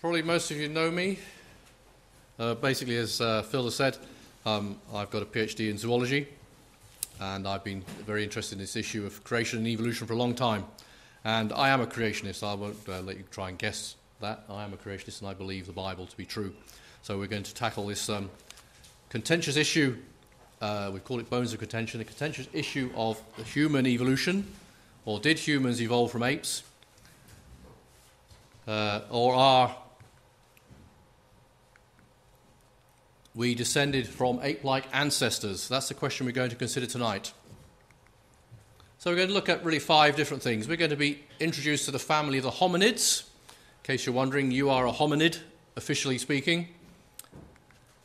Probably most of you know me. Uh, basically, as uh, Phil has said, um, I've got a PhD in zoology, and I've been very interested in this issue of creation and evolution for a long time. And I am a creationist. I won't uh, let you try and guess that. I am a creationist, and I believe the Bible to be true. So we're going to tackle this um, contentious issue. Uh, we call it bones of contention. The contentious issue of human evolution, or did humans evolve from apes? Uh, or are we descended from ape like ancestors? That's the question we're going to consider tonight. So, we're going to look at really five different things. We're going to be introduced to the family of the hominids. In case you're wondering, you are a hominid, officially speaking.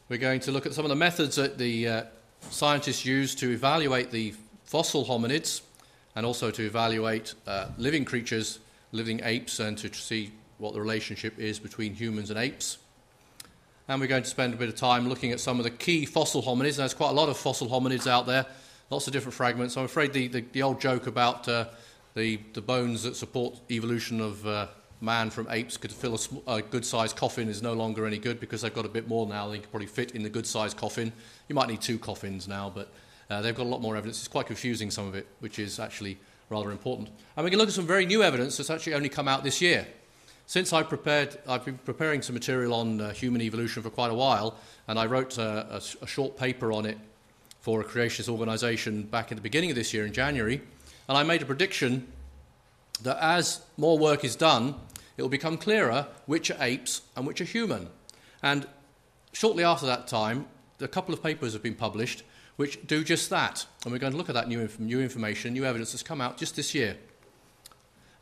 We're going to look at some of the methods that the uh, scientists use to evaluate the fossil hominids and also to evaluate uh, living creatures, living apes, and to see what the relationship is between humans and apes. And we're going to spend a bit of time looking at some of the key fossil hominids. There's quite a lot of fossil hominids out there, lots of different fragments. I'm afraid the, the, the old joke about uh, the, the bones that support evolution of uh, man from apes could fill a, a good sized coffin is no longer any good because they've got a bit more now. They can probably fit in the good sized coffin. You might need two coffins now, but uh, they've got a lot more evidence. It's quite confusing, some of it, which is actually rather important. And we can look at some very new evidence that's actually only come out this year. Since I prepared, I've been preparing some material on uh, human evolution for quite a while, and I wrote uh, a, a, short paper on it for a creationist organization back in the beginning of this year in January. And I made a prediction that as more work is done, it will become clearer which are apes and which are human. And shortly after that time, a couple of papers have been published which do just that. And we're going to look at that new, inf- new information, new evidence that's come out just this year.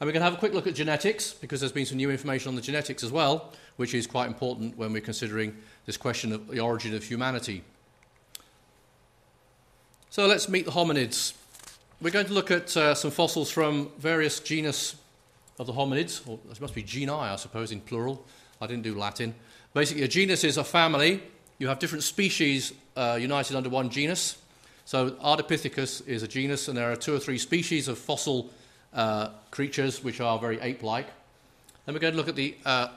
And we're going to have a quick look at genetics, because there's been some new information on the genetics as well, which is quite important when we're considering this question of the origin of humanity. So let's meet the hominids. We're going to look at uh, some fossils from various genus of the hominids, or it must be genii, I suppose, in plural. I didn't do Latin. Basically, a genus is a family. You have different species uh, united under one genus. So, Ardipithecus is a genus, and there are two or three species of fossil uh, creatures which are very ape like. Then we're going to look at the uh,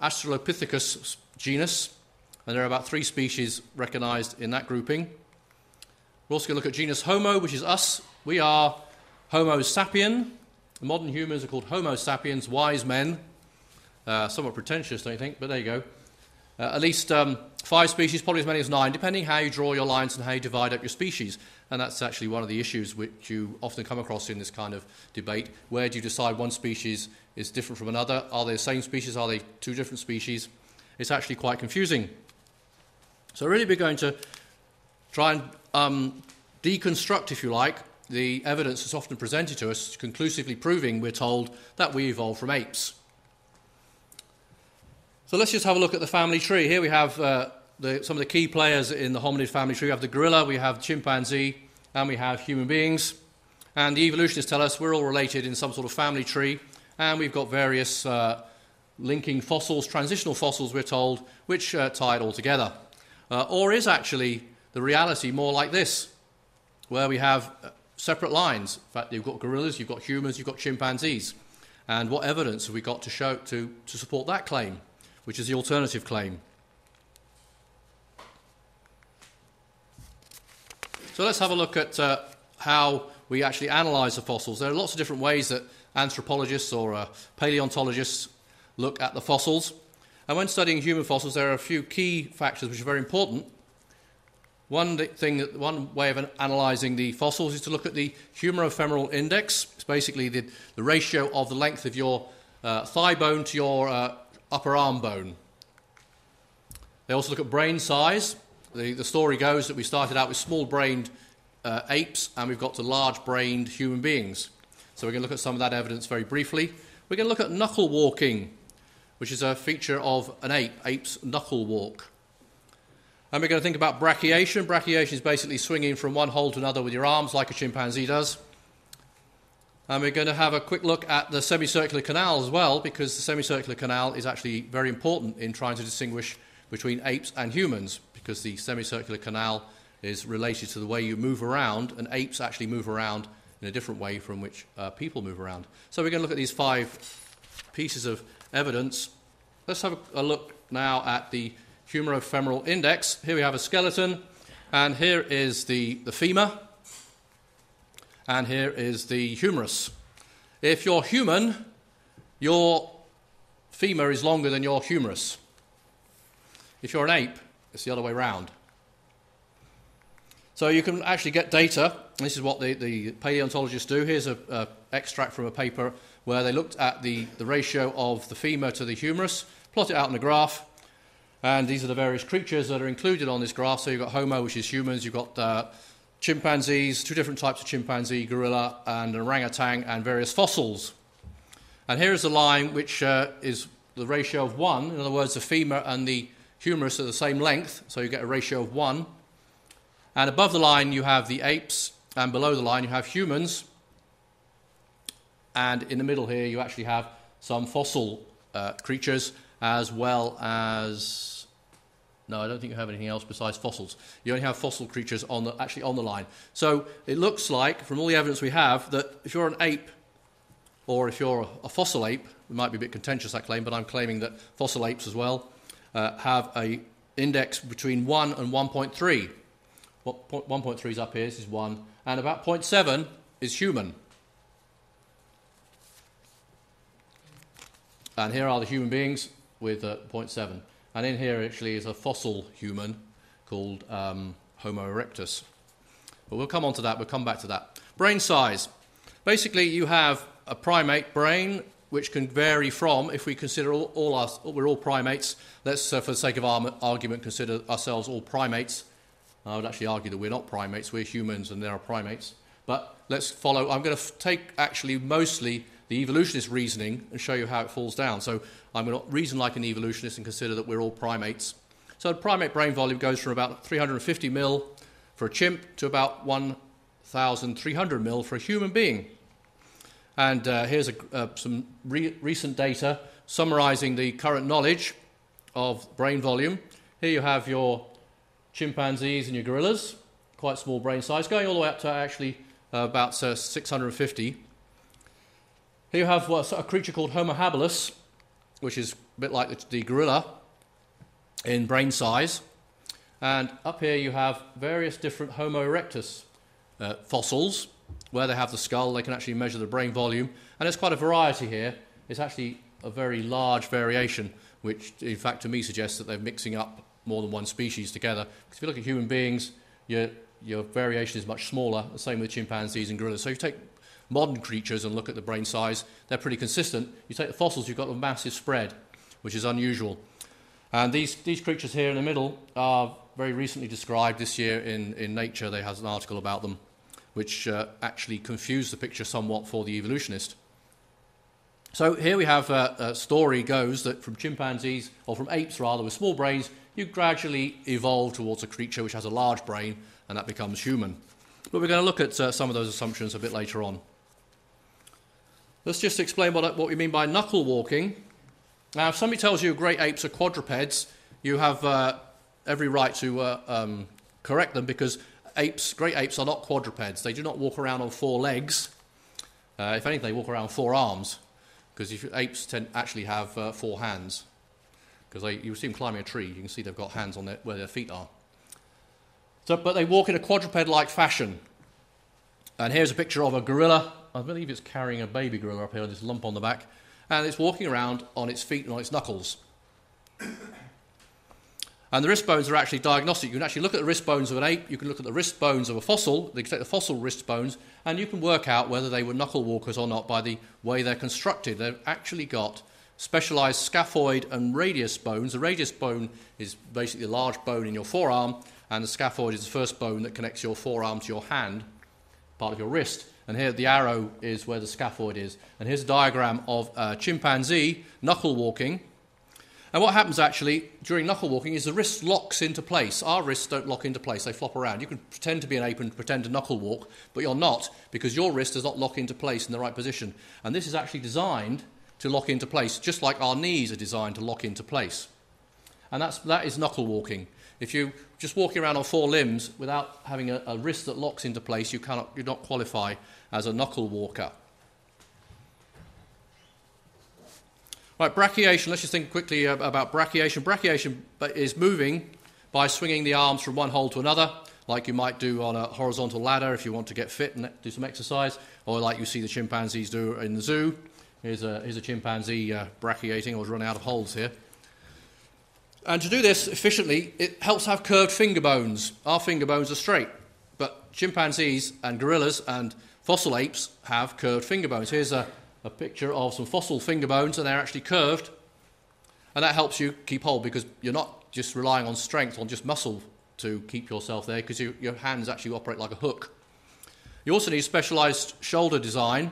Australopithecus genus, and there are about three species recognized in that grouping. We're also going to look at genus Homo, which is us. We are Homo sapien. The modern humans are called Homo sapiens, wise men. Uh, somewhat pretentious, don't you think? But there you go. Uh, at least um, five species, probably as many as nine, depending how you draw your lines and how you divide up your species. And that's actually one of the issues which you often come across in this kind of debate. Where do you decide one species is different from another? Are they the same species? Are they two different species? It's actually quite confusing. So, really, we're going to try and um, deconstruct, if you like, the evidence that's often presented to us, conclusively proving, we're told, that we evolved from apes. So let's just have a look at the family tree. Here we have uh, the, some of the key players in the hominid family tree. We have the gorilla, we have chimpanzee, and we have human beings. And the evolutionists tell us we're all related in some sort of family tree, and we've got various uh, linking fossils, transitional fossils, we're told, which uh, tie it all together. Uh, or is actually the reality more like this, where we have uh, separate lines? In fact, you've got gorillas, you've got humans, you've got chimpanzees. And what evidence have we got to show to, to support that claim? which is the alternative claim. So let's have a look at uh, how we actually analyze the fossils. There are lots of different ways that anthropologists or uh, paleontologists look at the fossils. And when studying human fossils, there are a few key factors which are very important. One thing, one way of analysing the fossils is to look at the humerofemoral index. It's basically the, the ratio of the length of your uh, thigh bone to your uh, upper arm bone. They also look at brain size. The, the story goes that we started out with small brained uh, apes and we've got to large brained human beings. So we're going to look at some of that evidence very briefly. We're going to look at knuckle walking, which is a feature of an ape, ape's knuckle walk. And we're going to think about brachiation. Brachiation is basically swinging from one hole to another with your arms like a chimpanzee does. And we're going to have a quick look at the semicircular canal as well, because the semicircular canal is actually very important in trying to distinguish between apes and humans, because the semicircular canal is related to the way you move around, and apes actually move around in a different way from which uh, people move around. So we're going to look at these five pieces of evidence let's have a, look now at the humerofemoral index. Here we have a skeleton, and here is the, the femur, and here is the humerus. If you're human, your femur is longer than your humerus. If you're an ape, it's the other way round. So you can actually get data. This is what the, the paleontologists do. Here's an extract from a paper where they looked at the, the ratio of the femur to the humerus, plot it out in a graph, and these are the various creatures that are included on this graph. So you've got Homo, which is humans, you've got uh, chimpanzees, two different types of chimpanzee, gorilla, and orangutan, and various fossils. And here is a line which uh, is the ratio of 1. In other words, the femur and the humerus are the same length, so you get a ratio of 1. And above the line, you have the apes, and below the line, you have humans. And in the middle here, you actually have some fossil uh, creatures as well as. No, I don't think you have anything else besides fossils. You only have fossil creatures on the, actually on the line. So it looks like, from all the evidence we have, that if you're an ape or if you're a, fossil ape, it might be a bit contentious that claim, but I'm claiming that fossil apes as well uh, have a index between 1 and 1.3. What, 1.3 is up here, this is 1, and about 0.7 is human. And here are the human beings with uh, 0.7. And in here actually is a fossil human called um, Homo erectus. But we'll come on to that, we'll come back to that. Brain size. Basically, you have a primate brain which can vary from, if we consider all, all us, we're all primates, let's, uh, for the sake of our argument, consider ourselves all primates. I would actually argue that we're not primates, we're humans and there are primates. But let's follow, I'm going to take actually mostly the evolutionist reasoning and show you how it falls down. So I'm going to reason like an evolutionist and consider that we're all primates. So the primate brain volume goes from about 350 mil for a chimp to about 1,300 mil for a human being. And uh, here's a, uh, some re- recent data summarizing the current knowledge of brain volume. Here you have your chimpanzees and your gorillas, quite small brain size, going all the way up to actually uh, about uh, 650. Here you have a creature called Homo habilis, which is a bit like the, the gorilla in brain size. And up here you have various different Homo erectus uh, fossils where they have the skull, they can actually measure the brain volume. And there's quite a variety here. It's actually a very large variation, which in fact to me suggests that they're mixing up more than one species together. Because if you look at human beings, your, your variation is much smaller, the same with chimpanzees and gorillas. So if you take modern creatures and look at the brain size, they're pretty consistent. You take the fossils, you've got a massive spread, which is unusual. And these, these creatures here in the middle are very recently described this year in, in Nature. They has an article about them, which uh, actually confused the picture somewhat for the evolutionist. So here we have uh, a story goes that from chimpanzees, or from apes rather, with small brains, you gradually evolve towards a creature which has a large brain, and that becomes human. But we're going to look at uh, some of those assumptions a bit later on. Let's just explain what, what we mean by knuckle walking. Now, if somebody tells you great apes are quadrupeds, you have uh, every right to uh, um, correct them because apes, great apes are not quadrupeds. They do not walk around on four legs. Uh, if anything, they walk around on four arms because apes tend actually have uh, four hands. Because you see them climbing a tree, you can see they've got hands on their, where their feet are. So, but they walk in a quadruped like fashion. And here's a picture of a gorilla. I believe it's carrying a baby gorilla up here this lump on the back. And it's walking around on its feet and on its knuckles. And the wrist bones are actually diagnostic. You can actually look at the wrist bones of an ape, you can look at the wrist bones of a fossil, you can take the fossil wrist bones, and you can work out whether they were knuckle walkers or not by the way they're constructed. They've actually got specialized scaphoid and radius bones. The radius bone is basically a large bone in your forearm, and the scaphoid is the first bone that connects your forearm to your hand, part of your wrist. And here the arrow is where the scaphoid is. And here's a diagram of a chimpanzee knuckle walking and what happens actually during knuckle walking is the wrist locks into place. Our wrists don't lock into place, they flop around. You can pretend to be an ape and pretend to knuckle walk, but you're not because your wrist does not lock into place in the right position. And this is actually designed to lock into place, just like our knees are designed to lock into place. And that's, that is knuckle walking. If you're just walking around on four limbs without having a, a wrist that locks into place, you cannot, you do not qualify as a knuckle walker. Right, brachiation. Let's just think quickly about brachiation. Brachiation is moving by swinging the arms from one hole to another, like you might do on a horizontal ladder if you want to get fit and do some exercise, or like you see the chimpanzees do in the zoo. Here's a, here's a chimpanzee uh, brachiating or running out of holes here. And to do this efficiently, it helps have curved finger bones. Our finger bones are straight, but chimpanzees and gorillas and fossil apes have curved finger bones. Here's a, a picture of some fossil finger bones, and they're actually curved. And that helps you keep hold because you're not just relying on strength, on just muscle to keep yourself there, because you, your hands actually operate like a hook. You also need specialized shoulder design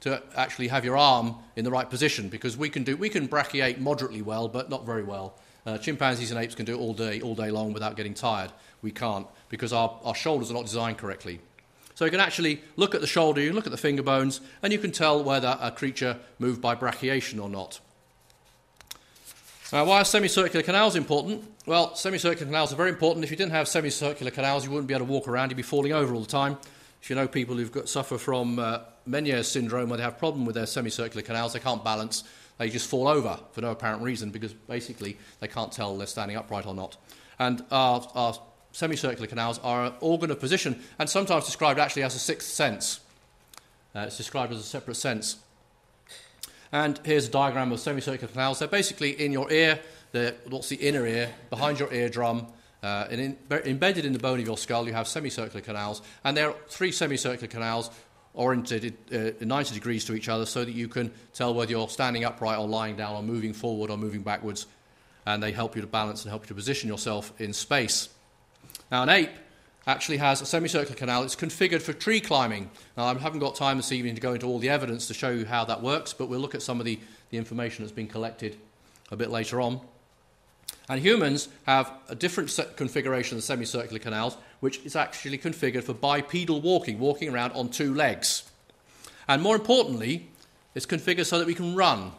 to actually have your arm in the right position because we can do we can brachiate moderately well but not very well uh, chimpanzees and apes can do it all day, all day long without getting tired. We can't because our, our shoulders are not designed correctly. So you can actually look at the shoulder, you look at the finger bones, and you can tell whether a creature moved by brachiation or not. Now, why are semicircular canals important? Well, semicircular canals are very important. If you didn't have semicircular canals, you wouldn't be able to walk around. You'd be falling over all the time. If you know people who've got, suffer from uh, Meniere's syndrome, where they have problem with their semicircular canals, they can't balance, they just fall over for no apparent reason because basically they can't tell they're standing upright or not. And our, our semicircular canals are an organ of position and sometimes described actually as a sixth sense. Uh, it's described as a separate sense. And here's a diagram of semicircular canals. They're basically in your ear, what's the inner ear, behind your eardrum, uh, and in, embedded in the bone of your skull, you have semicircular canals. And there are three semicircular canals oriented uh, 90 degrees to each other so that you can tell whether you're standing upright or lying down or moving forward or moving backwards. And they help you to balance and help you to position yourself in space. Now, an ape actually has a semicircular canal. It's configured for tree climbing. Now, I haven't got time this evening to go into all the evidence to show you how that works, but we'll look at some of the, the information that's been collected a bit later on. And humans have a different configuration of the semicircular canals, which is actually configured for bipedal walking, walking around on two legs. And more importantly, it's configured so that we can run.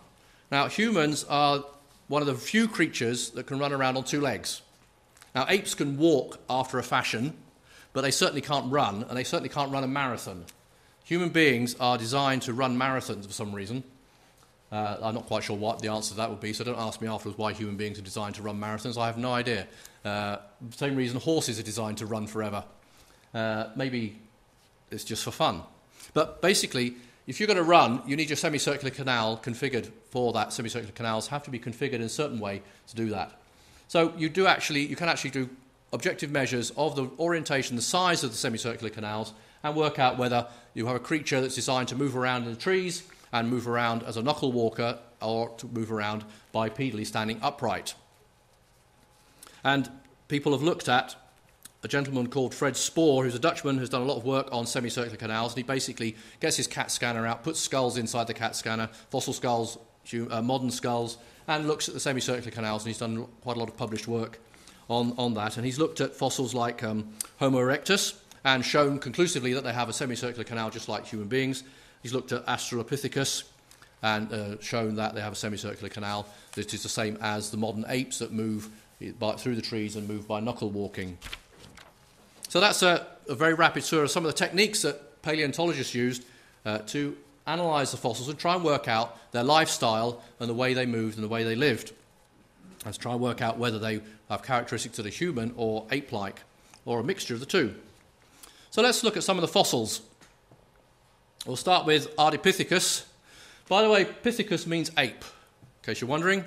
Now, humans are one of the few creatures that can run around on two legs. Now, apes can walk after a fashion, but they certainly can't run, and they certainly can't run a marathon. Human beings are designed to run marathons for some reason. Uh, I'm not quite sure what the answer to that would be, so don't ask me afterwards why human beings are designed to run marathons. I have no idea. Uh, same reason horses are designed to run forever. Uh, maybe it's just for fun. But basically, if you're going to run, you need your semicircular canal configured for that. Semicircular canals have to be configured in a certain way to do that. So you do actually, you can actually do objective measures of the orientation, the size of the semicircular canals, and work out whether you have a creature that's designed to move around in the trees and move around as a knuckle walker or to move around bipedally standing upright. And people have looked at a gentleman called Fred Spoor, who's a Dutchman who's done a lot of work on semicircular canals, and he basically gets his CAT scanner out, puts skulls inside the CAT scanner, fossil skulls, uh, modern skulls, and looks at the semicircular canals, and he's done quite a lot of published work on, on that. And he's looked at fossils like um, Homo erectus and shown conclusively that they have a semicircular canal just like human beings. He's looked at Australopithecus and uh, shown that they have a semicircular canal that is the same as the modern apes that move by, through the trees and move by knuckle walking. So that's a, a, very rapid tour of some of the techniques that paleontologists used uh, to analyze the fossils and try and work out their lifestyle and the way they moved and the way they lived. Let's try and work out whether they have characteristics that are human or ape like or a mixture of the two. So let's look at some of the fossils We'll start with Ardipithecus. By the way, Pithecus means ape, in case you're wondering.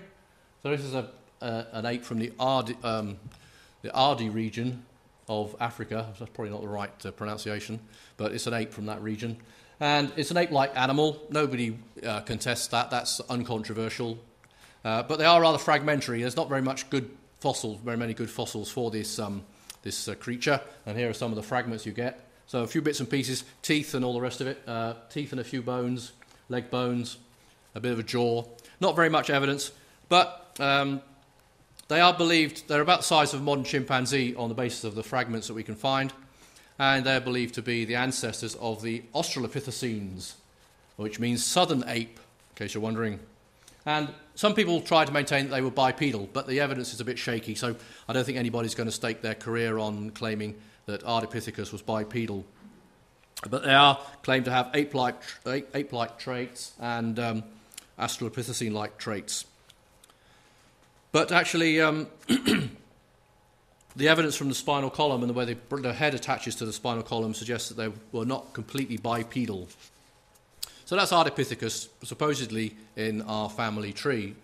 So this is a, uh, an ape from the Ardi, um, the Ardi region of Africa. That's probably not the right uh, pronunciation, but it's an ape from that region. And it's an ape like animal. Nobody uh, contests that. That's uncontroversial. Uh, but they are rather fragmentary. There's not very much good fossils, very many good fossils for this, um, this uh, creature. And here are some of the fragments you get. So a few bits and pieces, teeth and all the rest of it, uh, teeth and a few bones, leg bones, a bit of a jaw. Not very much evidence, but um, they are believed, they're about the size of a modern chimpanzee on the basis of the fragments that we can find, and they're believed to be the ancestors of the Australopithecines, which means southern ape, in case you're wondering. And some people try to maintain that they were bipedal, but the evidence is a bit shaky, so I don't think anybody's going to stake their career on claiming that Ardipithecus was bipedal. But they are claimed to have ape-like, ape-like traits and um, Australopithecine-like traits. But actually, um, the evidence from the spinal column and the way they, the head attaches to the spinal column suggests that they were not completely bipedal. So that's Ardipithecus, supposedly in our family tree.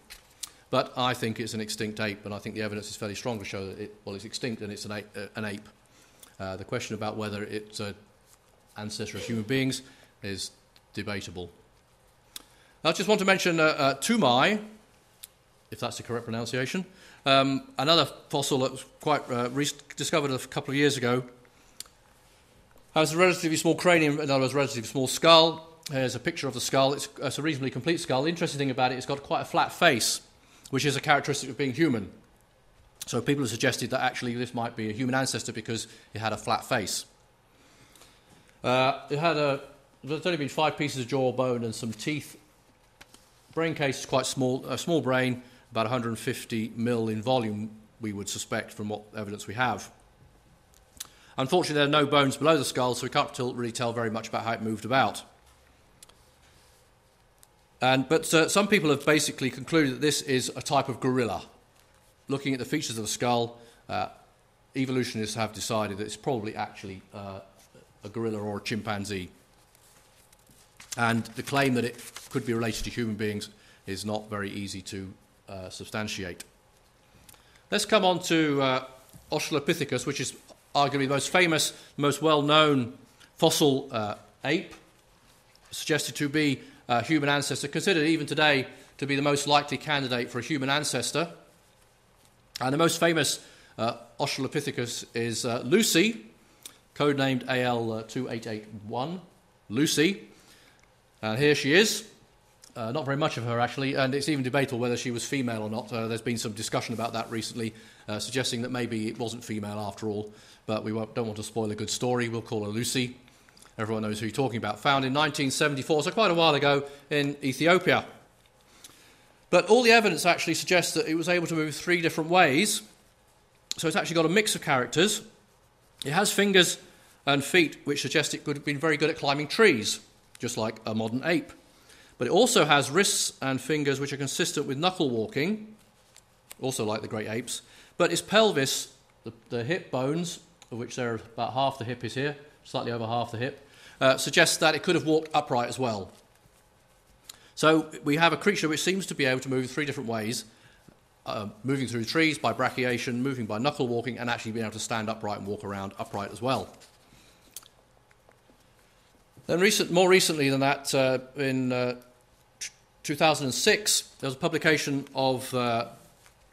But I think it's an extinct ape, and I think the evidence is fairly strong to show that it, well, it's extinct and it's an ape. Uh, an ape. Uh, the question about whether it's an ancestor of human beings is debatable. I just want to mention uh, uh, Toumai, if that's the correct pronunciation, um, another fossil that was quite uh, re- discovered a couple of years ago. Has a relatively small cranium, in other words, relatively small skull. Here's a picture of the skull. It's, it's a reasonably complete skull. The interesting thing about it, it's got quite a flat face, which is a characteristic of being human. So people have suggested that actually this might be a human ancestor because it had a flat face. Uh, it had a, there's only been five pieces of jaw bone and some teeth. Brain case is quite small, a small brain, about 150 mil in volume, we would suspect from what evidence we have. Unfortunately, there are no bones below the skull, so we can't really tell very much about how it moved about. And, but uh, some people have basically concluded that this is a type of gorilla. Looking at the features of the skull, uh, evolutionists have decided that it's probably actually uh, a gorilla or a chimpanzee. And the claim that it could be related to human beings is not very easy to uh, substantiate. Let's come on to uh, Australopithecus, which is arguably the most famous, most well known fossil uh, ape, suggested to be a human ancestor, considered even today to be the most likely candidate for a human ancestor. And the most famous uh, Australopithecus is uh, Lucy, codenamed AL2881, Lucy. And here she is. Uh, not very much of her, actually, and it's even debatable whether she was female or not. Uh, there's been some discussion about that recently, uh, suggesting that maybe it wasn't female after all, but we don't want to spoil a good story. We'll call her Lucy. Everyone knows who you're talking about. Found in 1974, so quite a while ago, in Ethiopia. But all the evidence actually suggests that it was able to move three different ways. So it's actually got a mix of characters. It has fingers and feet, which suggest it could have been very good at climbing trees, just like a modern ape. But it also has wrists and fingers which are consistent with knuckle walking, also like the great apes. But its pelvis, the, the hip bones, of which there are about half the hip is here, slightly over half the hip, uh, suggests that it could have walked upright as well. So we have a creature which seems to be able to move three different ways uh, moving through trees by brachiation, moving by knuckle walking, and actually being able to stand upright and walk around upright as well. Then, recent, more recently than that, uh, in uh, 2006, there was a publication of uh,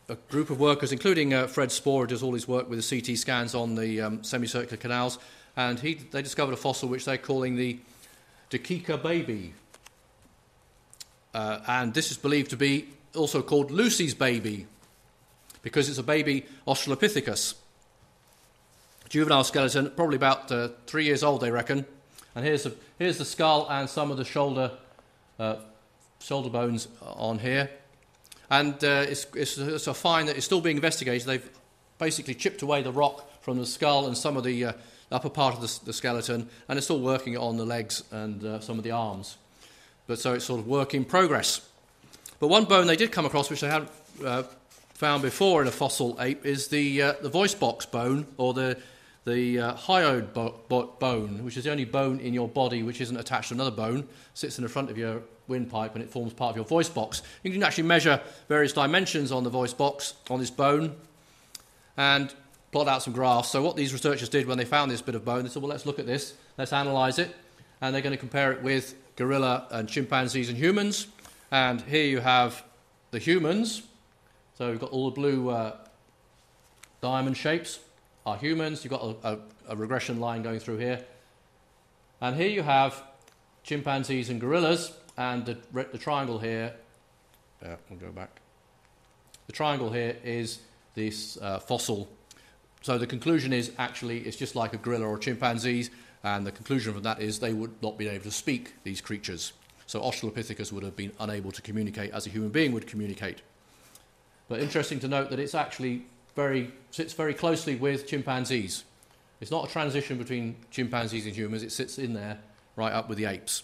a group of workers, including uh, Fred who does all his work with the CT scans on the um, semicircular canals, and he, they discovered a fossil which they're calling the Dikika baby. Uh, and this is believed to be also called Lucy's baby because it's a baby Australopithecus. Juvenile skeleton, probably about uh, three years old, they reckon. And here's, a, here's the skull and some of the shoulder, uh, shoulder bones on here. And uh, it's, it's, it's, a find that is still being investigated. They've basically chipped away the rock from the skull and some of the uh, upper part of the, the, skeleton, and it's still working on the legs and uh, some of the arms. But so it's sort of work in progress. But one bone they did come across, which they hadn't uh, found before in a fossil ape, is the, uh, the voice box bone, or the, the uh, hyoid bo- bo- bone, which is the only bone in your body which isn't attached to another bone, sits in the front of your windpipe and it forms part of your voice box. You can actually measure various dimensions on the voice box, on this bone, and plot out some graphs. So, what these researchers did when they found this bit of bone, they said, well, let's look at this, let's analyze it, and they're going to compare it with gorilla and chimpanzees and humans. And here you have the humans. So we've got all the blue uh, diamond shapes are humans. You've got a, a, a regression line going through here. And here you have chimpanzees and gorillas, and the, the triangle here, uh, we'll go back. The triangle here is this uh, fossil. So the conclusion is actually it's just like a gorilla or chimpanzees, and the conclusion from that is they would not be able to speak, these creatures. So Australopithecus would have been unable to communicate as a human being would communicate. But interesting to note that it's actually very, sits very closely with chimpanzees. It's not a transition between chimpanzees and humans, it sits in there right up with the apes.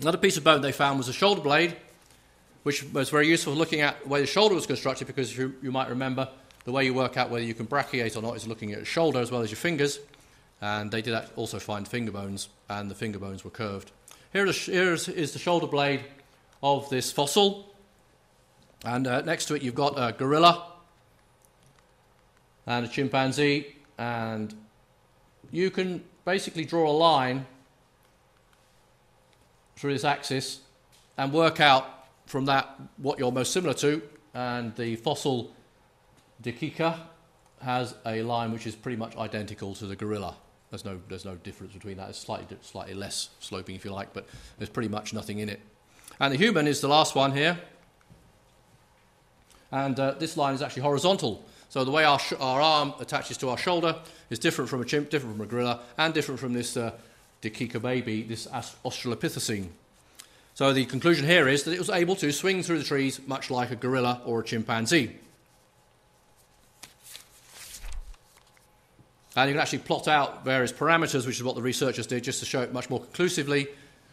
Another piece of bone they found was a shoulder blade, which was very useful looking at the way the shoulder was constructed because you, you might remember the way you work out whether you can brachiate or not is looking at your shoulder as well as your fingers. And they did also find finger bones, and the finger bones were curved. Here is, here is the shoulder blade of this fossil. And uh, next to it, you've got a gorilla and a chimpanzee. And you can basically draw a line through this axis and work out from that what you're most similar to. And the fossil Dikika has a line which is pretty much identical to the gorilla. There's no, there's no difference between that. It's slightly, slightly less sloping, if you like, but there's pretty much nothing in it. And the human is the last one here. And uh, this line is actually horizontal. So the way our, our arm attaches to our shoulder is different from a chimp, different from a gorilla, and different from this uh, Dikika baby, this Australopithecine. So the conclusion here is that it was able to swing through the trees much like a gorilla or a chimpanzee. And you can actually plot out various parameters, which is what the researchers did, just to show it much more conclusively.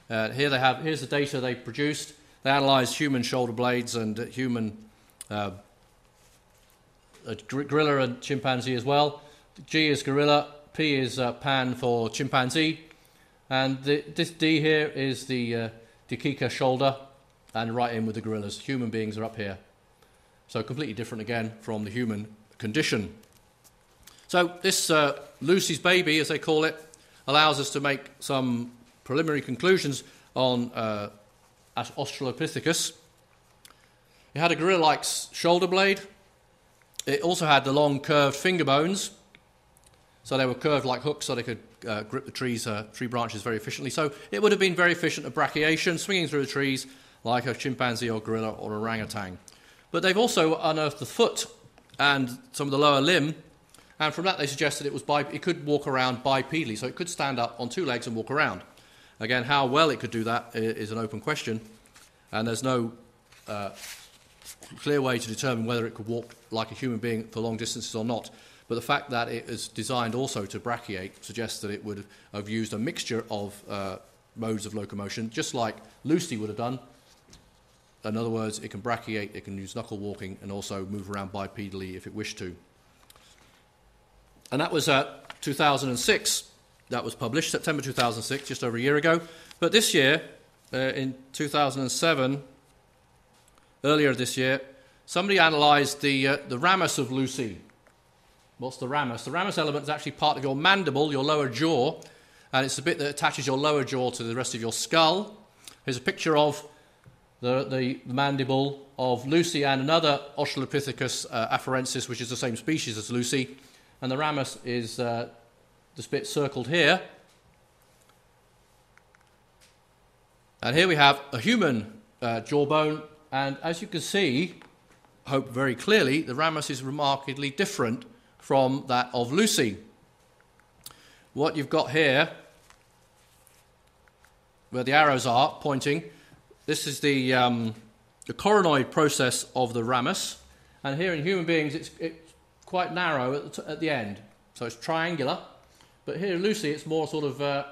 Uh, here they have, here's the data they produced. They analysed human shoulder blades and human uh, gorilla and chimpanzee as well. G is gorilla, P is uh, pan for chimpanzee, and the, this D here is the uh, Dikika shoulder, and right in with the gorillas. Human beings are up here. So completely different again from the human condition. So this uh, Lucy's baby, as they call it, allows us to make some preliminary conclusions on uh, Australopithecus. It had a gorilla-like shoulder blade. It also had the long curved finger bones, so they were curved like hooks, so they could uh, grip the trees, uh, tree branches very efficiently. So it would have been very efficient at brachiation, swinging through the trees like a chimpanzee or gorilla or orangutan. But they've also unearthed the foot and some of the lower limb and from that, they suggested it, was it could walk around bipedally, so it could stand up on two legs and walk around. Again, how well it could do that is an open question, and there's no uh, clear way to determine whether it could walk like a human being for long distances or not. But the fact that it is designed also to brachiate suggests that it would have used a mixture of uh, modes of locomotion, just like Lucy would have done. In other words, it can brachiate, it can use knuckle walking, and also move around bipedally if it wished to. And that was uh, 2006. That was published, September 2006, just over a year ago. But this year, uh, in 2007, earlier this year, somebody analysed the, uh, the ramus of Lucy. What's the ramus? The ramus element is actually part of your mandible, your lower jaw, and it's the bit that attaches your lower jaw to the rest of your skull. Here's a picture of the, the mandible of Lucy and another Australopithecus uh, afarensis, which is the same species as Lucy and the ramus is uh, this bit circled here. And here we have a human uh, jawbone, and as you can see, hope very clearly, the ramus is remarkably different from that of Lucy. What you've got here, where the arrows are pointing, this is the, um, the coronoid process of the ramus, and here in human beings, it's, it quite narrow at the, t- at the end. So it's triangular. But here, in Lucy, it's more sort of uh,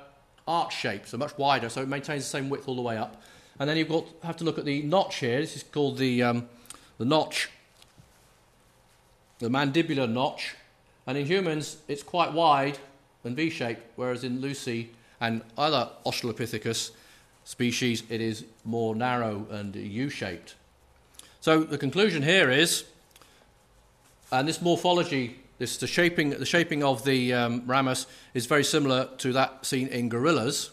arch shaped, so much wider, so it maintains the same width all the way up. And then you've got have to look at the notch here. This is called the um, the notch, the mandibular notch. And in humans, it's quite wide and V-shaped, whereas in Lucy and other Australopithecus species, it is more narrow and U-shaped. So the conclusion here is and this morphology, this, the, shaping, the shaping of the um, ramus is very similar to that seen in gorillas.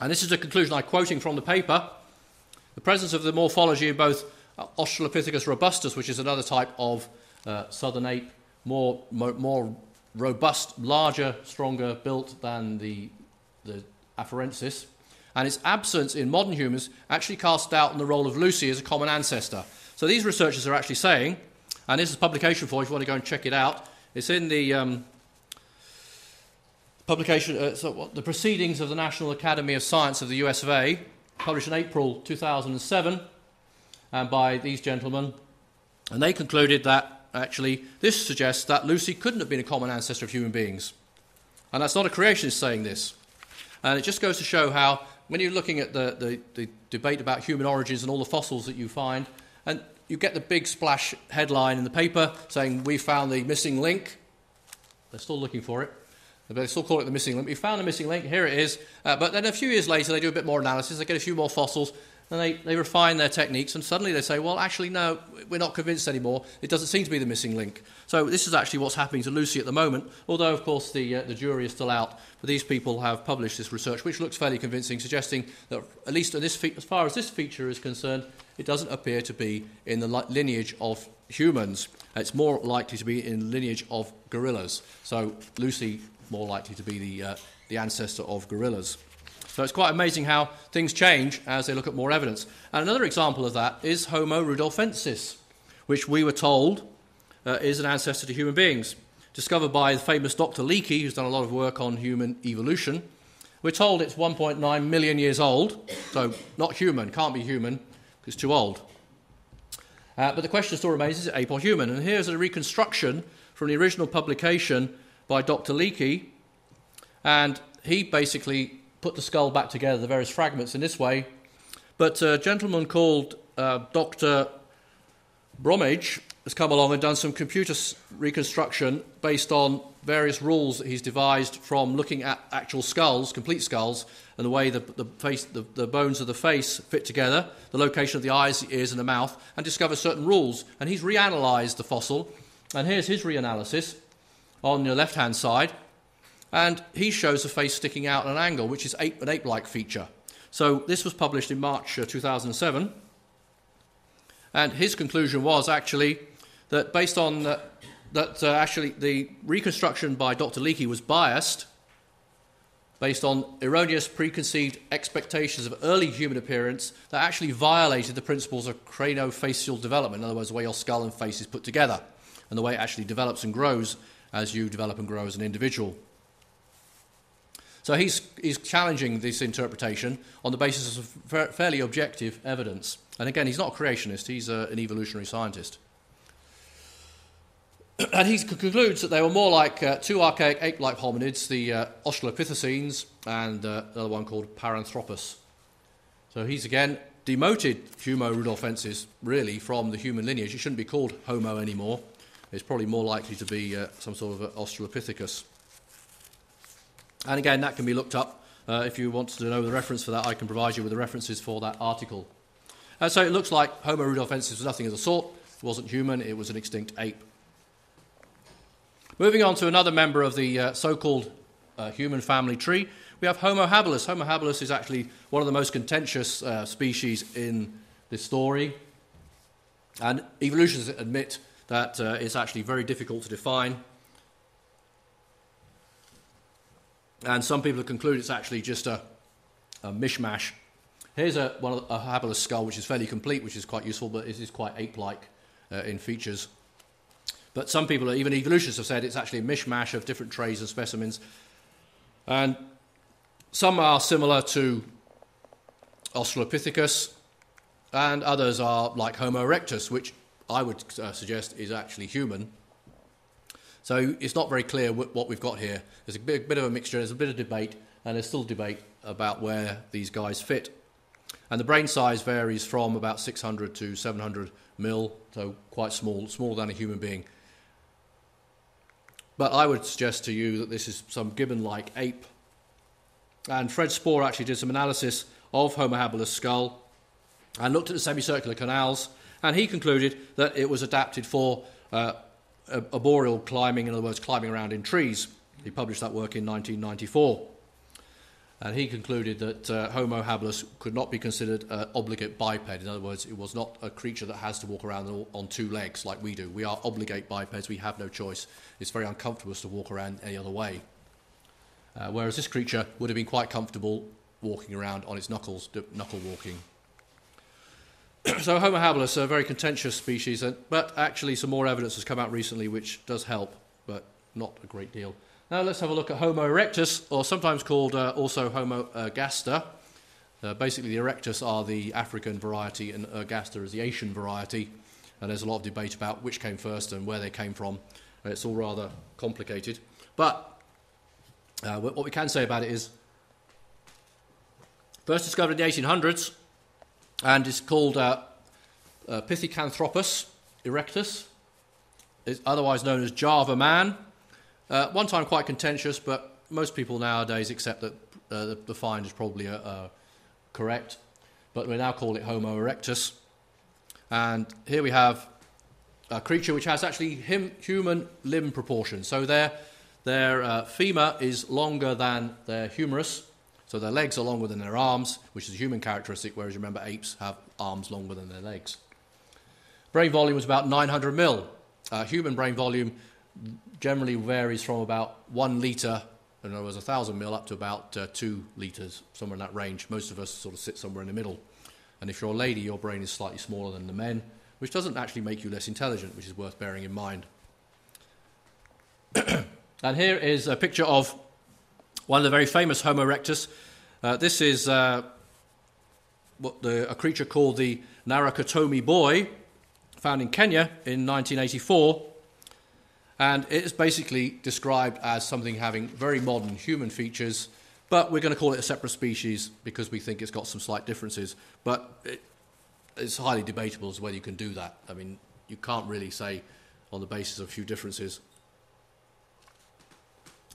And this is a conclusion I'm quoting from the paper. The presence of the morphology in both Australopithecus robustus, which is another type of uh, southern ape, more, more, more, robust, larger, stronger built than the, the afarensis, and its absence in modern humans actually casts doubt on the role of Lucy as a common ancestor. So these researchers are actually saying and this is publication for if you want to go and check it out. It's in the um, publication, uh, so what, the Proceedings of the National Academy of Science of the US of A, published in April 2007 and by these gentlemen. And they concluded that actually this suggests that Lucy couldn't have been a common ancestor of human beings. And that's not a creationist saying this. And it just goes to show how when you're looking at the, the, the debate about human origins and all the fossils that you find, and you get the big splash headline in the paper saying, We found the missing link. They're still looking for it. They still call it the missing link. We found a missing link. Here it is. Uh, but then a few years later, they do a bit more analysis. They get a few more fossils, and they, they refine their techniques. And suddenly they say, well, actually, no, we're not convinced anymore. It doesn't seem to be the missing link. So this is actually what's happening to Lucy at the moment. Although, of course, the, uh, the jury is still out. But these people have published this research, which looks fairly convincing, suggesting that at least fe- as far as this feature is concerned, it doesn't appear to be in the li- lineage of humans. It's more likely to be in the lineage of gorillas. So Lucy more likely to be the, uh, the ancestor of gorillas. So it's quite amazing how things change as they look at more evidence. And another example of that is Homo rudolfensis, which we were told uh, is an ancestor to human beings. Discovered by the famous Dr. Leakey, who's done a lot of work on human evolution. We're told it's 1.9 million years old, so not human, can't be human, because it's too old. Uh, but the question still remains is it ape or human? And here's a reconstruction from the original publication by Dr. Leakey, and he basically put the skull back together, the various fragments, in this way. But a gentleman called uh, Dr. Bromage has come along and done some computer reconstruction based on various rules that he's devised from looking at actual skulls, complete skulls, and the way the, the, face, the, the bones of the face fit together, the location of the eyes, the ears, and the mouth, and discover certain rules. And he's reanalyzed the fossil, and here's his reanalysis on the left hand side, and he shows a face sticking out at an angle, which is ape, an ape like feature. So this was published in March uh, 2007, and his conclusion was actually that based on uh, that, uh, actually the reconstruction by Dr. Leakey was biased based on erroneous preconceived expectations of early human appearance that actually violated the principles of craniofacial development, in other words, the way your skull and face is put together, and the way it actually develops and grows as you develop and grow as an individual. So he's, he's challenging this interpretation on the basis of fairly objective evidence. And again, he's not a creationist, he's a, an evolutionary scientist. And he concludes that they were more like uh, two archaic ape like hominids, the uh, Australopithecines and uh, another one called Paranthropus. So he's again demoted Homo rudolfensis really from the human lineage. It shouldn't be called Homo anymore It's probably more likely to be uh, some sort of Australopithecus. And again, that can be looked up. Uh, if you want to know the reference for that, I can provide you with the references for that article. Uh, so it looks like Homo rudolfensis was nothing of the sort. It wasn't human, it was an extinct ape. Moving on to another member of the uh, so called uh, human family tree, we have Homo habilis. Homo habilis is actually one of the most contentious uh, species in this story. And evolutionists admit that uh, is actually very difficult to define. And some people conclude it's actually just a, a mishmash. Here's a, one a habilis skull, which is fairly complete, which is quite useful, but it is quite ape-like uh, in features. But some people, even evolutionists, have said it's actually a mishmash of different trays and specimens. And some are similar to Australopithecus, and others are like Homo erectus, which I would uh, suggest is actually human. So it's not very clear what we've got here. There's a bit, bit of a mixture, there's a bit of debate, and there's still debate about where these guys fit. And the brain size varies from about 600 to 700 mil, so quite small, smaller than a human being. But I would suggest to you that this is some gibbon like ape. And Fred Spoor actually did some analysis of Homo habilis skull and looked at the semicircular canals and he concluded that it was adapted for uh, arboreal climbing, in other words, climbing around in trees. He published that work in 1994. And he concluded that uh, Homo habilis could not be considered an obligate biped. In other words, it was not a creature that has to walk around on two legs like we do. We are obligate bipeds, we have no choice. It's very uncomfortable to walk around any other way. Uh, whereas this creature would have been quite comfortable walking around on its knuckles, knuckle walking. so Homo habilis, are a very contentious species, but actually some more evidence has come out recently which does help, but not a great deal. Now let's have a look at Homo erectus, or sometimes called uh, also Homo ergaster. Uh, basically, the erectus are the African variety, and ergaster is the Asian variety. And there's a lot of debate about which came first and where they came from. It's all rather complicated. But uh, what we can say about it is First discovered in the 1800s, and is called uh, uh, Pithecanthropus erectus, is otherwise known as Java man. Uh, one time quite contentious, but most people nowadays accept that uh, the, the, find is probably uh, uh, correct. But we now call it Homo erectus. And here we have a creature which has actually him, human limb proportions. So their, their femur is longer than their humerus. So their legs are longer than their arms, which is a human characteristic, whereas remember apes have arms longer than their legs. Brain volume was about 900 mil. Uh, human brain volume generally varies from about one litre, in other words, 1,000 mil, up to about uh, two litres, somewhere in that range. Most of us sort of sit somewhere in the middle. And if you're a lady, your brain is slightly smaller than the men, which doesn't actually make you less intelligent, which is worth bearing in mind. and here is a picture of one of the very famous Homo erectus. Uh, this is uh, what the, a creature called the Nariokotome boy, found in Kenya in 1984. And it is basically described as something having very modern human features, but we're going to call it a separate species because we think it's got some slight differences. But it, it's highly debatable as whether you can do that. I mean, you can't really say on the basis of a few differences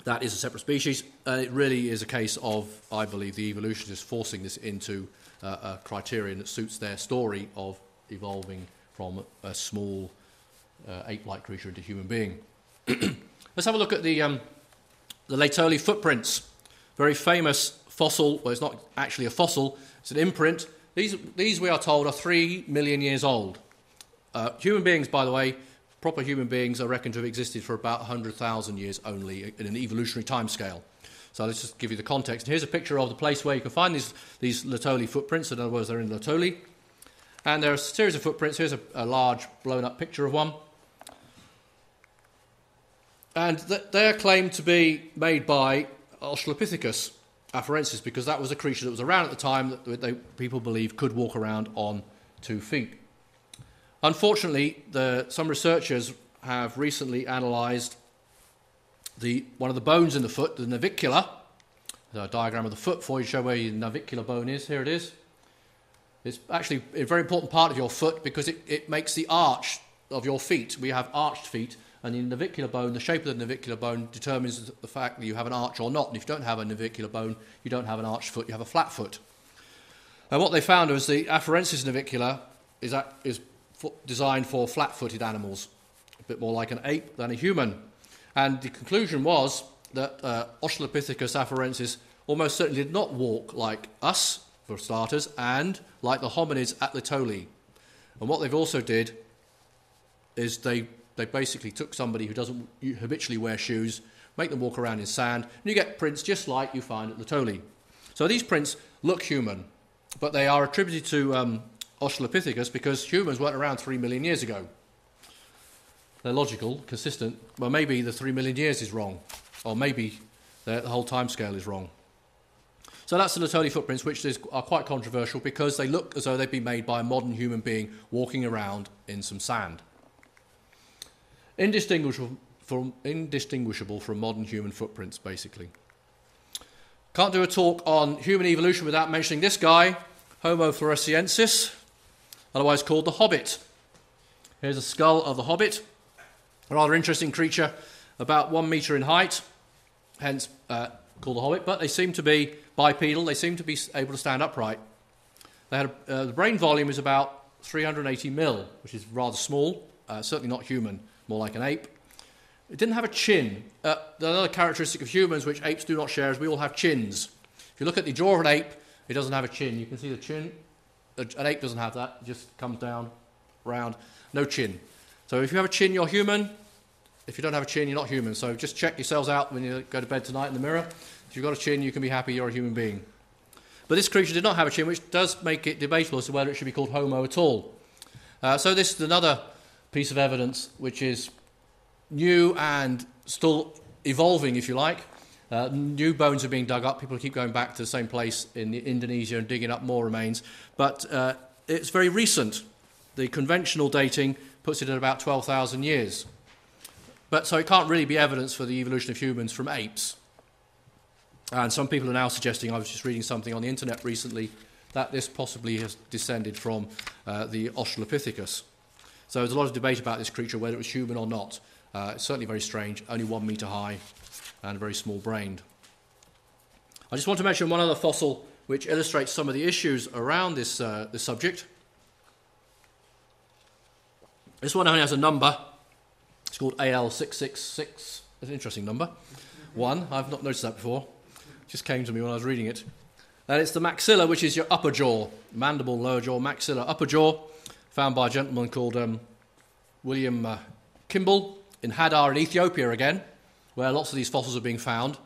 that is a separate species. And it really is a case of, I believe, the evolutionists forcing this into uh, a criterion that suits their story of evolving from a small uh, ape-like creature into human being. Let's have a look at the, um, the Laetoli footprints. Very famous fossil, well, it's not actually a fossil, it's an imprint. These, these we are told, are three million years old. Uh, human beings, by the way, proper human beings are reckoned to have existed for about 100,000 years only in an evolutionary timescale. So let's just give you the context. Here's a picture of the place where you can find these, these Laetoli footprints. In other words, they're in Laetoli. And there are a series of footprints. Here's a, a large blown up picture of one. And th- they are claimed to be made by Australopithecus afarensis because that was a creature that was around at the time that they, people believe could walk around on two feet. Unfortunately, the, some researchers have recently analysed the, one of the bones in the foot, the navicular. A diagram of the foot for you show where your navicular bone is. Here it is. It's actually a very important part of your foot because it, it makes the arch of your feet. We have arched feet, and the navicular bone, the shape of the navicular bone, determines the fact that you have an arch or not. And if you don't have a navicular bone, you don't have an arched foot, you have a flat foot. And what they found was the afarensis navicular is, is designed for flat footed animals, a bit more like an ape than a human. And the conclusion was that uh, Australopithecus afarensis almost certainly did not walk like us, for starters, and like the hominids at Laetoli. And what they've also did is they, they basically took somebody who doesn't habitually wear shoes, make them walk around in sand, and you get prints just like you find at Laetoli. So these prints look human, but they are attributed to um, Australopithecus because humans weren't around three million years ago. They're logical, consistent. Well, maybe the three million years is wrong, or maybe the, whole time scale is wrong. So that's the Laetoli footprints, which is, are quite controversial because they look as though they've been made by a modern human being walking around in some sand. Indistinguishable from, indistinguishable from modern human footprints, basically. Can't do a talk on human evolution without mentioning this guy, Homo floresiensis, otherwise called the Hobbit. Here's a skull of the Hobbit, a rather interesting creature, about one metre in height, hence uh, called the Hobbit, but they seem to be bipedal, they seem to be able to stand upright. They had a, uh, the brain volume is about 380 mil, which is rather small, uh, certainly not human, more like an ape. It didn't have a chin. Uh, another characteristic of humans, which apes do not share, is we all have chins. If you look at the jaw of an ape, it doesn't have a chin. You can see the chin. An ape doesn't have that. It just comes down, round. No chin. So if you have a chin, you're human. If you don't have a chin, you're not human. So just check yourselves out when you go to bed tonight in the mirror. If you've got a chin, you can be happy you're a human being. But this creature did not have a chin, which does make it debatable as to whether it should be called Homo at all. Uh, so this is another piece of evidence which is new and still evolving, if you like. Uh, new bones are being dug up. People keep going back to the same place in Indonesia and digging up more remains. But uh, it's very recent. The conventional dating puts it at about 12,000 years. But so it can't really be evidence for the evolution of humans from apes. And some people are now suggesting, I was just reading something on the internet recently, that this possibly has descended from uh, the Australopithecus. So there's a lot of debate about this creature, whether it was human or not. Uh, it's certainly very strange, only one metre high and very small brained. I just want to mention one other fossil which illustrates some of the issues around this, uh, this subject. This one only has a number. It's called AL666. It's an interesting number. One, I've not noticed that before. It just came to me when I was reading it. And it's the maxilla, which is your upper jaw, mandible, lower jaw, maxilla, upper jaw, found by a gentleman called um, William uh, Kimbel in Hadar in Ethiopia again, where lots of these fossils are being found.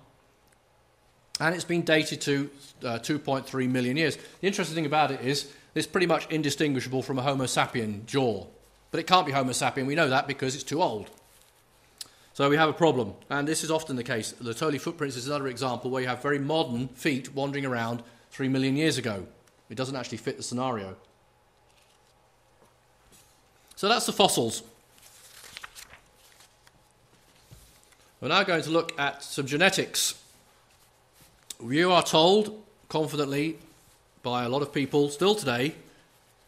And it's been dated to uh, 2.3 million years. The interesting thing about it is it's pretty much indistinguishable from a Homo sapien jaw. But it can't be Homo sapien, we know that because it's too old. So we have a problem, and this is often the case. Laetoli footprints is another example where you have very modern feet wandering around three million years ago. It doesn't actually fit the scenario. So that's the fossils. We're now going to look at some genetics. You are told confidently by a lot of people still today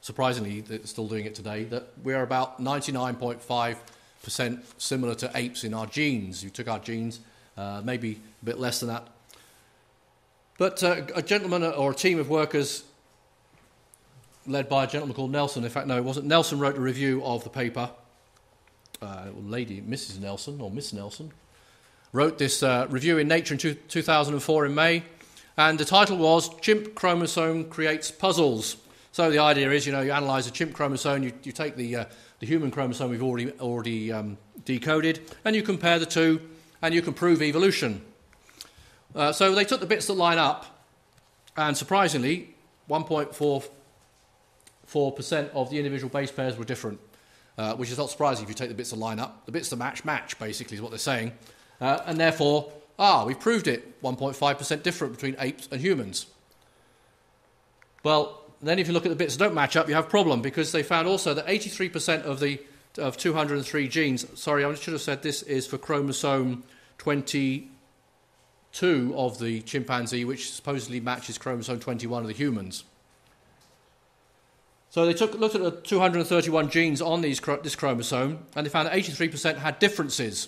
surprisingly, they're still doing it today, that we're about 99.5% similar to apes in our genes. You took our genes, uh, maybe a bit less than that. But uh, a gentleman or a team of workers led by a gentleman called Nelson, in fact, no, it wasn't. Nelson wrote a review of the paper. Uh, lady, Mrs. Nelson, or Miss Nelson, wrote this uh, review in Nature in two, 2004 in May, and the title was Chimp Chromosome Creates Puzzles. So the idea is, you know, you analyse a chimp chromosome, you, you take the, uh, the human chromosome we've already, already um, decoded, and you compare the two, and you can prove evolution. Uh, so they took the bits that line up, and surprisingly, 1.44% of the individual base pairs were different, uh, which is not surprising if you take the bits that line up. The bits that match, match, basically, is what they're saying. Uh, and therefore, ah, we've proved it 1.5% different between apes and humans. Well, then if you look at the bits that don't match up, you have a problem because they found also that 83% of the of 203 genes, sorry, I should have said this is for chromosome 22 of the chimpanzee, which supposedly matches chromosome 21 of the humans. So they took, looked at the 231 genes on these, this chromosome, and they found that 83% had differences.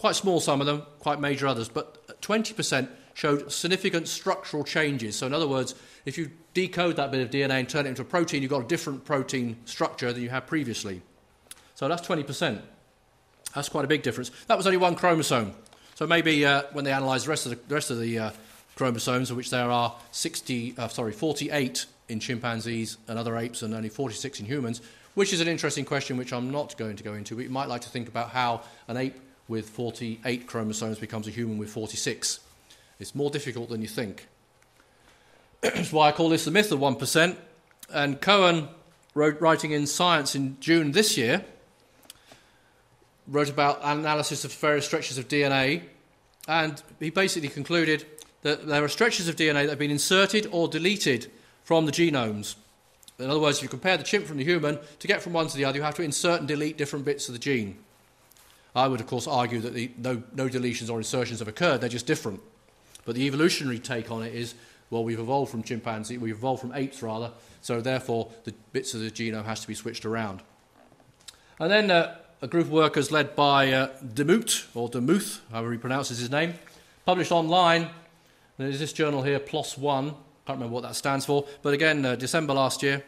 Quite small, some of them, quite major others, but 20% showed significant structural changes. So, in other words, if you decode that bit of DNA and turn it into a protein, you've got a different protein structure than you had previously. So that's 20%. That's quite a big difference. That was only one chromosome. So maybe uh, when they analyse the rest of the, the rest of the uh, chromosomes, of which there are 60, uh, sorry, 48 in chimpanzees and other apes, and only 46 in humans, which is an interesting question which I'm not going to go into. But you might like to think about how an ape with 48 chromosomes becomes a human with 46. It's more difficult than you think. That's why I call this the myth of 1%. And Cohen, wrote, writing in Science in June this year, wrote about analysis of various stretches of DNA, and he basically concluded that there are stretches of DNA that have been inserted or deleted from the genomes. In other words, if you compare the chimp from the human, to get from one to the other, you have to insert and delete different bits of the gene. I would, of course, argue that the, no, no deletions or insertions have occurred, they're just different. But the evolutionary take on it is well, we've evolved from chimpanzee, we've evolved from apes rather, so therefore the bits of the genome has to be switched around. And then uh, a group of workers led by uh, Demuth, or Demuth, however he pronounces his name, published online. There's this journal here, PLOS One. I can't remember what that stands for, but again, uh, December last year.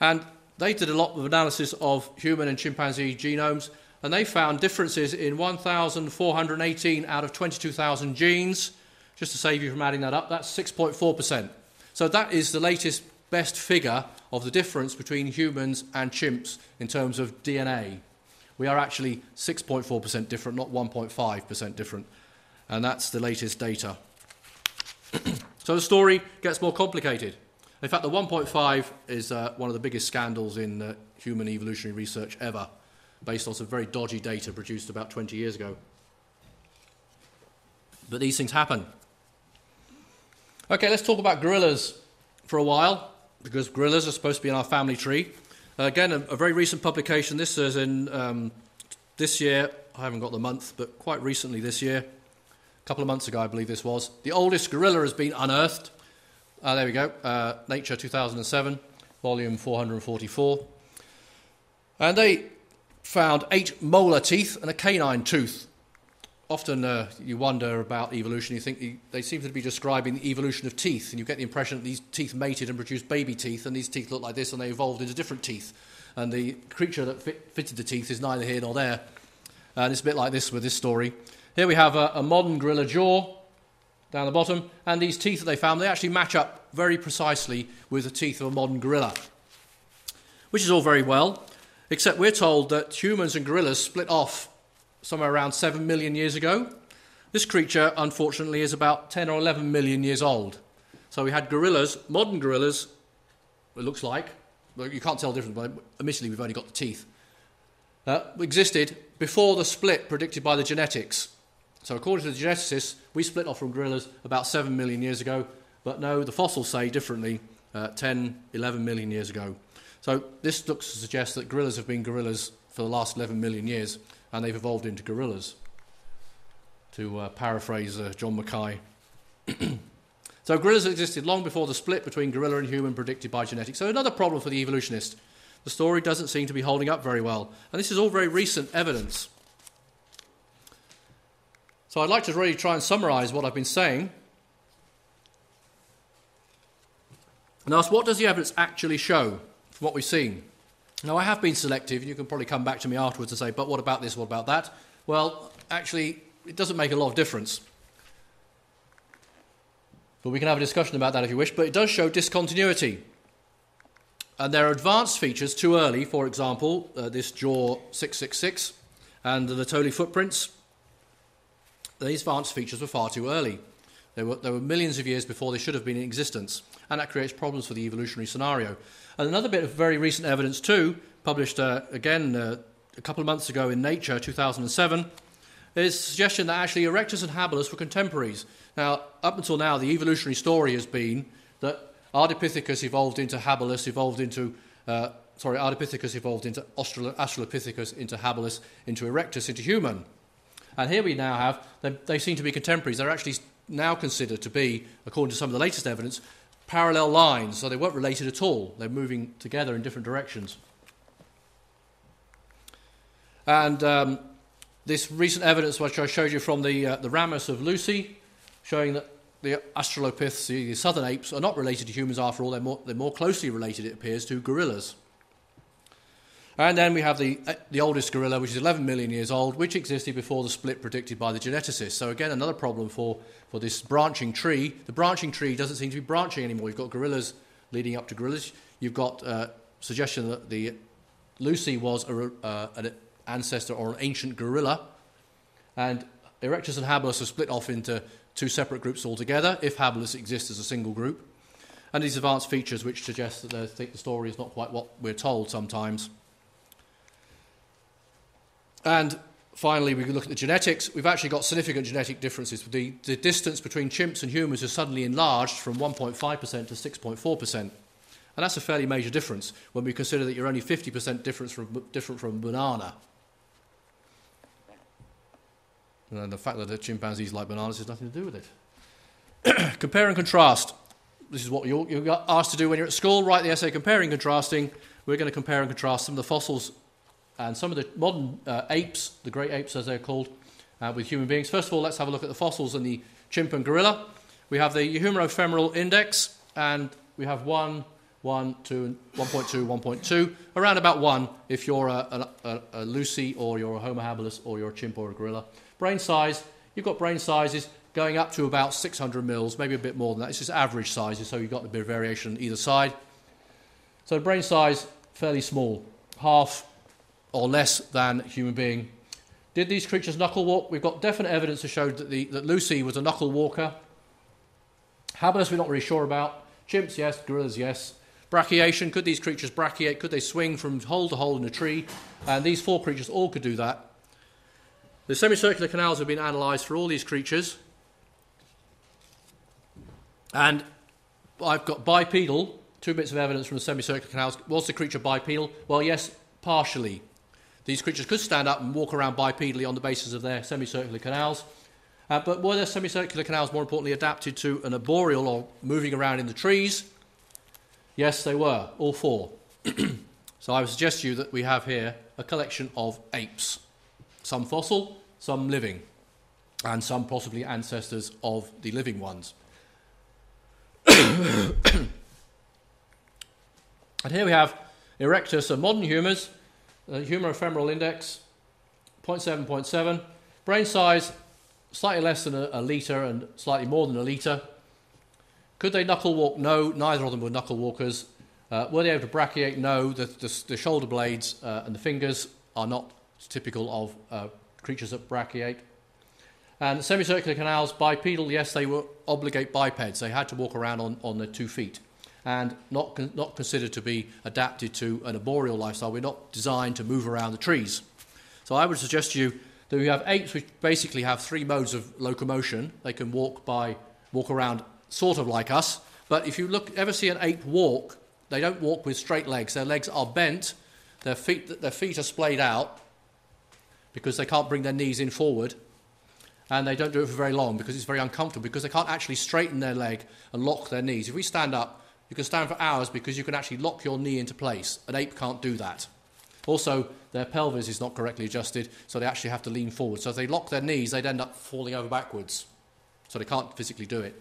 And they did a lot of analysis of human and chimpanzee genomes, and they found differences in 1,418 out of 22,000 genes just to save you from adding that up, that's 6.4%. So that is the latest best figure of the difference between humans and chimps in terms of DNA. We are actually 6.4% different, not 1.5% different. And that's the latest data. so the story gets more complicated. In fact, the 1.5 is uh, one of the biggest scandals in uh, human evolutionary research ever, based on some very dodgy data produced about 20 years ago. But these things happen. Okay, let's talk about gorillas for a while, because gorillas are supposed to be in our family tree. Uh, again, a, a, very recent publication. This is in um, this year. I haven't got the month, but quite recently this year, a couple of months ago, I believe this was. The oldest gorilla has been unearthed. Uh, there we go, uh, Nature 2007, volume 444. And they found eight molar teeth and a canine tooth. Often uh, you wonder about evolution, you think they seem to be describing the evolution of teeth, and you get the impression that these teeth mated and produced baby teeth, and these teeth look like this, and they evolved into different teeth. And the creature that fit, fitted the teeth is neither here nor there. And it's a bit like this with this story. Here we have a, a modern gorilla jaw down the bottom, and these teeth that they found, they actually match up very precisely with the teeth of a modern gorilla, which is all very well, except we're told that humans and gorillas split off somewhere around 7 million years ago. This creature, unfortunately, is about 10 or 11 million years old. So we had gorillas, modern gorillas, it looks like, well, you can't tell the difference, but admittedly we've only got the teeth, uh, existed before the split predicted by the genetics. So, according to the geneticists, we split off from gorillas about 7 million years ago, but no, the fossils say differently uh, 10, 11 million years ago. So, this looks to suggest that gorillas have been gorillas for the last 11 million years, and they've evolved into gorillas, to uh, paraphrase uh, John Mackay. so, gorillas existed long before the split between gorilla and human predicted by genetics. So, another problem for the evolutionist. The story doesn't seem to be holding up very well. And this is all very recent evidence. So I'd like to really try and summarize what I've been saying. And ask what does the evidence actually show from what we've seen? Now, I have been selective, and you can probably come back to me afterwards and say, but what about this, what about that? Well, actually, it doesn't make a lot of difference. But we can have a discussion about that if you wish, but it does show discontinuity. And there are advanced features too early, for example, uh, this jaw 666 and the Laetoli footprints these advanced features were far too early. They were, were millions of years before they should have been in existence, and that creates problems for the evolutionary scenario. And another bit of very recent evidence, too, published uh, again uh, a couple of months ago in Nature 2007, is suggestion that actually Erectus and Habilis were contemporaries. Now, up until now, the evolutionary story has been that Ardipithecus evolved into Habilis, evolved into uh, sorry, Ardipithecus evolved into Australopithecus, into Habilis, into Erectus, into human. And here we now have, they, they seem to be contemporaries. They're actually now considered to be, according to some of the latest evidence, parallel lines. So they weren't related at all. They're moving together in different directions. And um, this recent evidence, which I showed you from the, uh, the ramus of Lucy, showing that the Australopiths, the southern apes, are not related to humans after all. They're more, they're more closely related, it appears, to gorillas. And then we have the, uh, the oldest gorilla, which is 11 million years old, which existed before the split predicted by the geneticists. So, again, another problem for, for this branching tree. The branching tree doesn't seem to be branching anymore. You've got gorillas leading up to gorillas. You've got uh, suggestion that the Lucy was a, uh, an ancestor or an ancient gorilla. And Erectus and Habilis are split off into two separate groups altogether, if Habilis exists as a single group. And these advanced features which suggest that the story is not quite what we're told sometimes. And finally, we look at the genetics. We've actually got significant genetic differences. The, the distance between chimps and humans has suddenly enlarged from 1.5% to 6.4%. And that's a fairly major difference when we consider that you're only 50% difference from, different from banana. And the fact that the chimpanzees like bananas has nothing to do with it. compare and contrast. This is what you're, you're asked to do when you're at school. Write the essay comparing and contrasting. We're going to compare and contrast some of the fossils and some of the modern uh, apes, the great apes as they're called, uh, with human beings. First of all, let's have a look at the fossils in the chimp and gorilla. We have the humerofemoral index, and we have 1, 1, 2, 1.2, 1.2, around about 1 if you're a, a, a, Lucy or you're a Homo habilis or you're a chimp or a gorilla. Brain size, you've got brain sizes going up to about 600 mils, maybe a bit more than that. It's just average sizes, so you've got a bit of variation on either side. So brain size, fairly small, half or less than human being. Did these creatures knuckle walk? We've got definite evidence to show that, the, that Lucy was a knuckle walker. Habilis, we're not really sure about. Chimps, yes. Gorillas, yes. Brachiation, could these creatures brachiate? Could they swing from hole to hole in a tree? And these four creatures all could do that. The semicircular canals have been analysed for all these creatures. And I've got bipedal, two bits of evidence from the semicircular canals. Was the creature bipedal? Well, yes, partially. These creatures could stand up and walk around bipedally on the basis of their semicircular canals. Uh, but were their semicircular canals more importantly adapted to an arboreal or moving around in the trees? Yes, they were, all four. so I would suggest to you that we have here a collection of apes, some fossil, some living, and some possibly ancestors of the living ones. and here we have Erectus, a modern humus, the humerofemoral index, 0.7.7, brain size slightly less than a, a litre and slightly more than a litre. Could they knuckle walk? No, neither of them were knuckle walkers. Uh, were they able to brachiate? No, the, the, the shoulder blades uh, and the fingers are not typical of uh, creatures that brachiate. And semicircular canals, bipedal, yes, they were obligate bipeds. They had to walk around on, on their two feet and not, con- not considered to be adapted to an arboreal lifestyle. We're not designed to move around the trees. So I would suggest to you that we have apes which basically have three modes of locomotion. They can walk by walk around sort of like us, but if you look ever see an ape walk, they don't walk with straight legs. Their legs are bent, their feet their feet are splayed out because they can't bring their knees in forward. And they don't do it for very long because it's very uncomfortable because they can't actually straighten their leg and lock their knees. If we stand up, you can stand for hours because you can actually lock your knee into place. An ape can't do that. Also, their pelvis is not correctly adjusted, so they actually have to lean forward. So if they lock their knees, they'd end up falling over backwards. So they can't physically do it.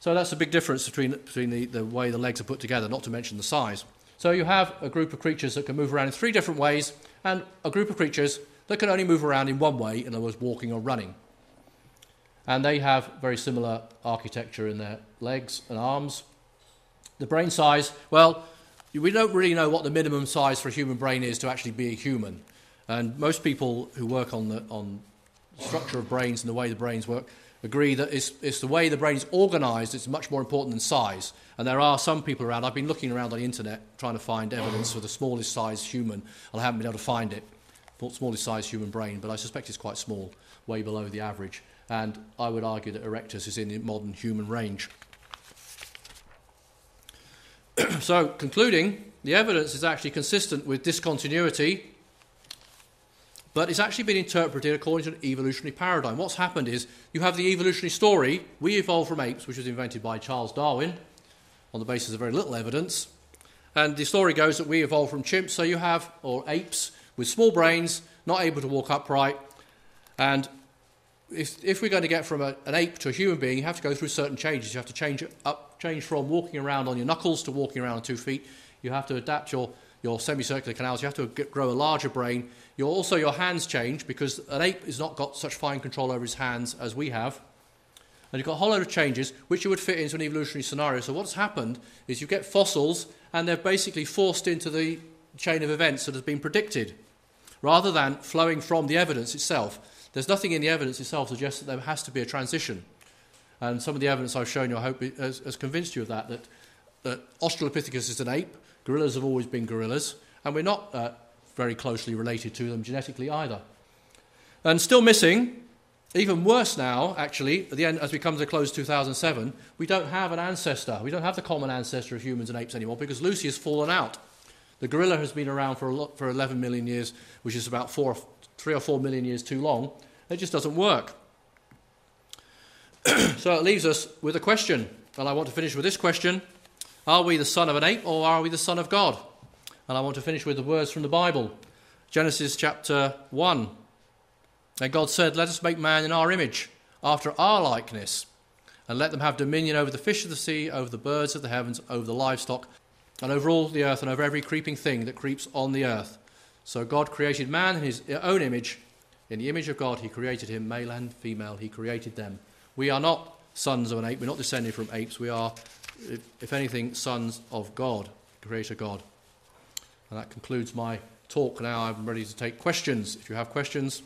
So that's a big difference between, between the, the way the legs are put together, not to mention the size. So you have a group of creatures that can move around in three different ways, and a group of creatures that can only move around in one way, in other words, walking or running. And they have very similar architecture in their legs and arms. The brain size, well, we don't really know what the minimum size for a human brain is to actually be a human. And most people who work on the on structure of brains and the way the brains work agree that it's, it's the way the brain is organized that's much more important than size. And there are some people around, I've been looking around on the internet trying to find evidence for the smallest size human, and I haven't been able to find it. Smallest size human brain, but I suspect it's quite small, way below the average. And I would argue that Erectus is in the modern human range. so, concluding, the evidence is actually consistent with discontinuity, but it's actually been interpreted according to an evolutionary paradigm. What's happened is you have the evolutionary story, we evolved from apes, which was invented by Charles Darwin on the basis of very little evidence. And the story goes that we evolved from chimps, so you have, or apes, with small brains, not able to walk upright. And if, if we're going to get from a, an ape to a human being, you have to go through certain changes. You have to change up change from walking around on your knuckles to walking around on two feet. You have to adapt your, your semicircular canals. You have to get, grow a larger brain. you also, your hands change because an ape has not got such fine control over his hands as we have. And you've got a whole load of changes which you would fit into an evolutionary scenario. So, what's happened is you get fossils and they're basically forced into the chain of events that has been predicted rather than flowing from the evidence itself. There's nothing in the evidence itself suggests that there has to be a transition. And some of the evidence I've shown you, I hope, has, has convinced you of that, that, that Australopithecus is an ape, gorillas have always been gorillas, and we're not uh, very closely related to them genetically either. And still missing, even worse now, actually, at the end, as we come to close of 2007, we don't have an ancestor. We don't have the common ancestor of humans and apes anymore because Lucy has fallen out. The gorilla has been around for, lot, for 11 million years, which is about four, three or four million years too long. It just doesn't work. so it leaves us with a question, and I want to finish with this question Are we the son of an ape or are we the son of God? And I want to finish with the words from the Bible Genesis chapter 1. And God said, Let us make man in our image, after our likeness, and let them have dominion over the fish of the sea, over the birds of the heavens, over the livestock, and over all the earth, and over every creeping thing that creeps on the earth. So God created man in his own image. In the image of God, he created him, male and female, he created them. We are not sons of an ape. We're not descended from apes. We are, if anything, sons of God, Creator God. And that concludes my talk. Now I'm ready to take questions. If you have questions,